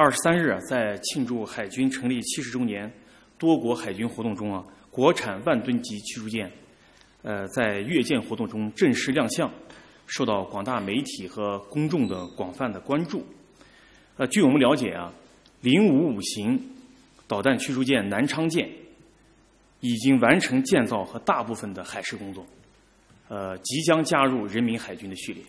二十三日啊在庆祝海军成立七十周年多国海军活动中啊国产万吨级驱逐舰呃在阅舰活动中正式亮相受到广大媒体和公众的广泛的关注。呃据我们了解啊零五五型导弹驱逐舰南昌舰已经完成建造和大部分的海试工作呃即将加入人民海军的序列。